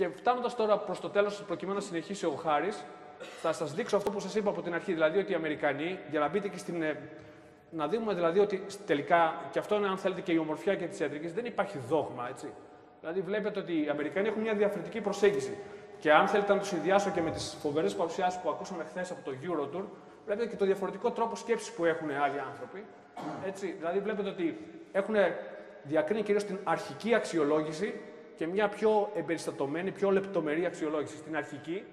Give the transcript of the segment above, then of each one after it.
Και φτάνοντας τώρα προς το τέλος, προκειμένου να συνεχίσει ο Χάρη, θα σας δείξω αυτό που σας είπα από την αρχή. Δηλαδή ότι οι Αμερικανοί, για να μπείτε και στην. ε, Να δούμε δηλαδή ότι τελικά, και αυτό είναι αν θέλετε και η ομορφιά και της ιατρικής, δεν υπάρχει δόγμα, έτσι. Δηλαδή βλέπετε ότι οι Αμερικανοί έχουν μια διαφορετική προσέγγιση. Και αν θέλετε να το συνδυάσω και με τις φοβερές παρουσιάσεις που ακούσαμε χθες από το Eurotour, βλέπετε και το διαφορετικό τρόπο σκέψης που έχουν άλλοι άνθρωποι. Έτσι, δηλαδή βλέπετε ότι έχουν διακρίνει κυρίως την αρχική αξιολόγηση και μια πιο εμπεριστατωμένη, πιο λεπτομερή αξιολόγηση. Στην αρχική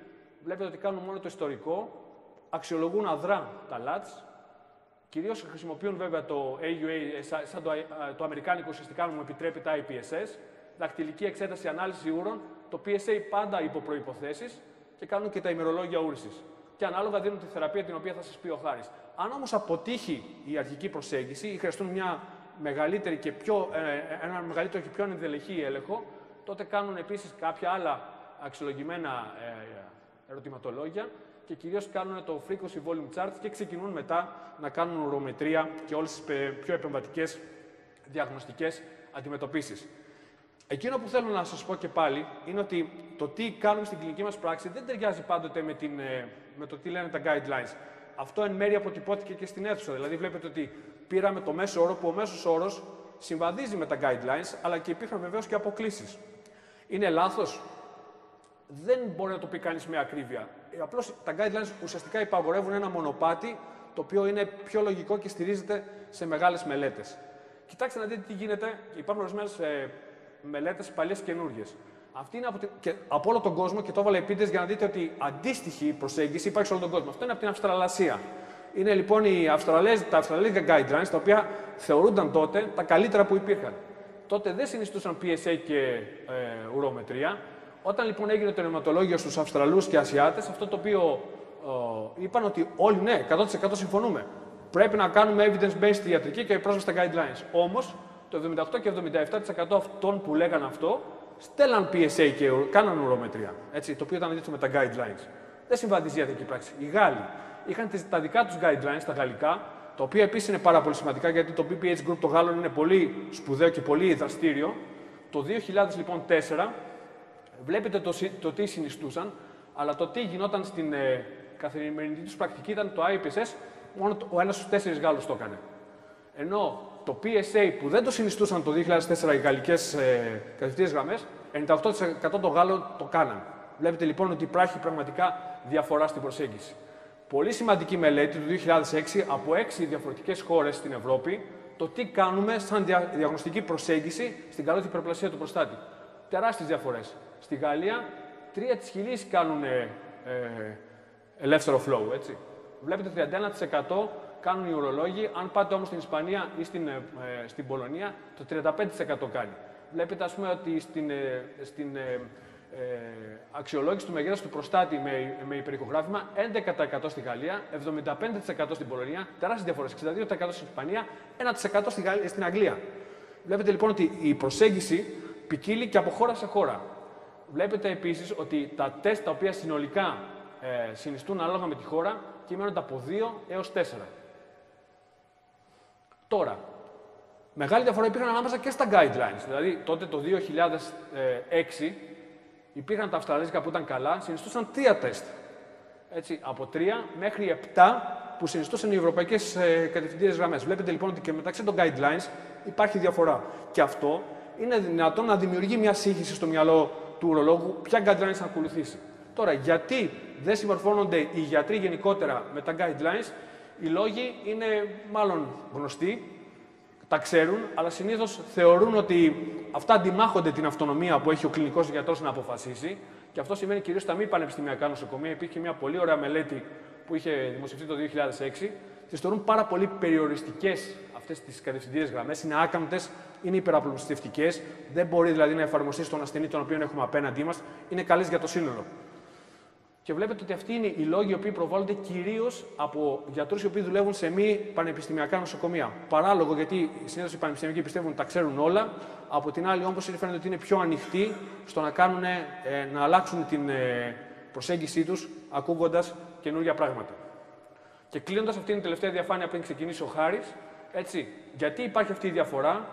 βλέπετε ότι κάνουν μόνο το ιστορικό, αξιολογούν αδρά τα LATS, Κυρίως χρησιμοποιούν βέβαια το AUA, ε, σαν σαν το, ε, το αμερικάνικο ουσιαστικά, αν μου επιτρέπει τα IPSS, δακτυλική εξέταση ανάλυση ούρων, το PSA πάντα υπό προποθέσει και κάνουν και τα ημερολόγια ούρησης. Και ανάλογα δίνουν τη θεραπεία την οποία θα σας πει ο Χάρης. Αν όμως αποτύχει η αρχική προσέγγιση ή χρειαστούν μια μεγαλύτερη και πιο, ε, ένα μεγαλύτερο και πιο ενδελεχή έλεγχο, τότε κάνουν επίσης κάποια άλλα αξιολογημένα ε, ερωτηματολόγια και κυρίως κάνουν το frequency volume chart και ξεκινούν μετά να κάνουν ουρομετρία και όλες τις πε- πιο επεμβατικές διαγνωστικές αντιμετωπίσεις. Εκείνο που θέλω να σας πω και πάλι είναι ότι το τι κάνουμε στην κλινική μας πράξη δεν ταιριάζει πάντοτε με, την, ε, με το τι λένε τα guidelines. Αυτό εν μέρει αποτυπώθηκε και στην αίθουσα. Δηλαδή βλέπετε ότι πήραμε το μέσο όρο που ο μέσος όρος συμβαδίζει με τα guidelines, αλλά και υπήρχαν βεβαίως και αποκλήσεις. Είναι λάθος; Δεν μπορεί να το πει κανείς με ακρίβεια. Απλώς τα guidelines ουσιαστικά υπαγορεύουν ένα μονοπάτι το οποίο είναι πιο λογικό και στηρίζεται σε μεγάλες μελέτες. Κοιτάξτε να δείτε τι γίνεται. Υπάρχουν ορισμένες ε, μελέτες παλιές και καινούργιες. Αυτή είναι από, την- και, από όλο τον κόσμο και το έβαλα επίτηδες για να δείτε ότι αντίστοιχη προσέγγιση υπάρχει σε όλο τον κόσμο. Αυτό είναι από την Αυστραλασία. Είναι λοιπόν οι Αυστραλέζοι, τα Αυστραλέζικα guidelines, τα οποία θεωρούνταν τότε τα καλύτερα που υπήρχαν. Τότε δεν συνιστούσαν PSA και ε, ουρομετρία. Όταν λοιπόν έγινε το αιματολόγιο στους Αυστραλούς και Ασιάτες, αυτό το οποίο ε, είπαν ότι όλοι ναι, 100% συμφωνούμε. Πρέπει να κάνουμε evidence-based ιατρική και πρόσβαση στα guidelines. Όμως, το 78 και 77% αυτών που λέγαν αυτό, στέλναν PSA και ου- κάναν ουρομετρία. Έτσι, το οποίο ήταν αντίθετο με τα guidelines. Δεν συμβαδίζει η ιατρική πράξη. Οι Γάλλοι είχαν τις, τα δικά τους guidelines, τα γαλλικά, τα οποία επίσης είναι πάρα πολύ σημαντικά γιατί το BPH Group των Γάλλων είναι πολύ σπουδαίο και πολύ δραστήριο. Το 2000 λοιπόν 4 Βλέπετε το, συ- το τι συνιστούσαν, αλλά το τι γινόταν στην ε, καθημερινή τους πρακτική ήταν το IPSS, μόνο το- ο ένας στους τέσσερις Γάλλους το έκανε. Ενώ το PSA που δεν το συνιστούσαν το 2004 οι γαλλικές ε, κατευθυντήριε γραμμές, 98% των Γάλλων το κάναν. Βλέπετε λοιπόν ότι υπάρχει πραγματικά διαφορά στην προσέγγιση. Πολύ σημαντική μελέτη του 2006 από έξι διαφορετικές χώρες στην Ευρώπη το τι κάνουμε σαν δια- διαγνωστική προσέγγιση στην καλώδη υπερπλασία του προστάτη. Τεράστιες διαφορές. Στη Γαλλία, τρία της χιλής κάνουν ε, ε, ελεύθερο flow, έτσι. Βλέπετε 31% κάνουν οι ουρολόγοι, αν πάτε όμως στην Ισπανία ή στην, ε, ε, στην Πολωνία, το 35% κάνει. Βλέπετε, ας πούμε, ότι στην, ε, στην ε, ε, αξιολόγηση του μεγέθους του προστάτη με, με υπερηχογράφημα, 11% στη Γαλλία, 75% στην Πολωνία, τεράστιες διαφορές, 62% στην Ισπανία, 1% στη Γαλλία- στην Αγγλία. Βλέπετε λοιπόν ότι η προσέγγιση ποικίλει και από χώρα σε χώρα. Βλέπετε επίσης ότι τα τεστ τα οποία συνολικά ε, συνιστούν ανάλογα με τη χώρα κυμαίνονται από 2 έως 4. Τώρα, μεγάλη διαφορά υπήρχαν ανάμεσα και στα guidelines. Δηλαδή, τότε το 2006 υπήρχαν τα αυστραλέζικα που ήταν καλά, συνιστούσαν τρία τεστ. Έτσι, από 3 μέχρι 7 που συνιστούσαν οι ευρωπαϊκές ε, κατευθυντήριες γραμμές. Βλέπετε λοιπόν ότι και μεταξύ των guidelines υπάρχει διαφορά. Και αυτό είναι δυνατόν να δημιουργεί μια σύγχυση στο μυαλό του ουρολόγου ποια guidelines θα ακολουθήσει. Τώρα, γιατί δεν συμμορφώνονται οι γιατροί γενικότερα με τα guidelines, οι λόγοι είναι μάλλον γνωστοί, τα ξέρουν, αλλά συνήθως θεωρούν ότι αυτά αντιμάχονται την αυτονομία που έχει ο κλινικός γιατρός να αποφασίσει. Και αυτό σημαίνει κυρίως στα μη πανεπιστημιακά νοσοκομεία. Υπήρχε μια πολύ ωραία μελέτη που είχε δημοσιευτεί το 2006. Τι θεωρούν πάρα πολύ περιοριστικές αυτές τις κατευθυντήριες γραμμές. Είναι άκαμπτες, είναι υπεραπλουστευτικές. Δεν μπορεί δηλαδή να εφαρμοστεί στον ασθενή τον οποίο έχουμε απέναντί μας. Είναι καλές για το σύνολο. Και βλέπετε ότι αυτοί είναι οι λόγοι οι οποίοι προβάλλονται κυρίως από γιατρούς οι οποίοι δουλεύουν σε μη πανεπιστημιακά νοσοκομεία. Παράλογο γιατί συνήθως οι πανεπιστημιακοί πιστεύουν ότι τα ξέρουν όλα. Από την άλλη, όμως, φαίνεται ότι είναι πιο ανοιχτοί στο να, κάνουν, ε, να αλλάξουν την ε, προσέγγιση τους ακούγοντας καινούργια πράγματα. Και κλείνοντας, αυτή είναι η τελευταία διαφάνεια πριν ξεκινήσει ο Χάρης. Έτσι, γιατί υπάρχει αυτή η διαφορά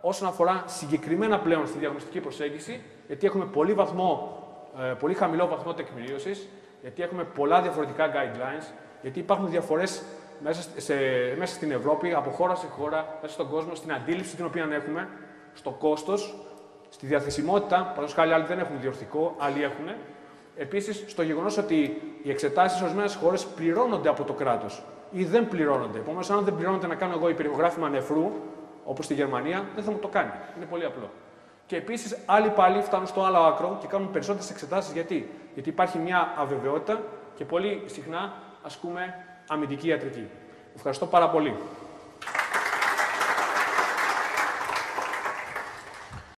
όσον αφορά συγκεκριμένα πλέον στη διαγνωστική προσέγγιση, γιατί έχουμε πολύ βαθμό ε, πολύ χαμηλό βαθμό τεκμηρίωσης, γιατί έχουμε πολλά διαφορετικά guidelines, γιατί υπάρχουν διαφορές μέσα, σε, μέσα στην Ευρώπη, από χώρα σε χώρα, μέσα στον κόσμο, στην αντίληψη την οποία έχουμε, στο κόστος, στη διαθεσιμότητα. Παραδείγματο χάρη, άλλοι δεν έχουν διορθικό, άλλοι έχουν. Επίσης, στο γεγονός ότι οι εξετάσεις σε ορισμένες χώρες πληρώνονται από το κράτος ή δεν πληρώνονται. Επομένως, αν δεν πληρώνεται να κάνω εγώ υπηρεγγράφημα νεφρού, όπως στη Γερμανία, δεν θα μου το κάνει. Είναι πολύ απλό. Και επίσης, άλλοι πάλι φτάνουν στο άλλο άκρο και κάνουν περισσότερες εξετάσεις. Γιατί; Γιατί υπάρχει μια αβεβαιότητα και πολύ συχνά ασκούμε αμυντική ιατρική. Ευχαριστώ πάρα πολύ.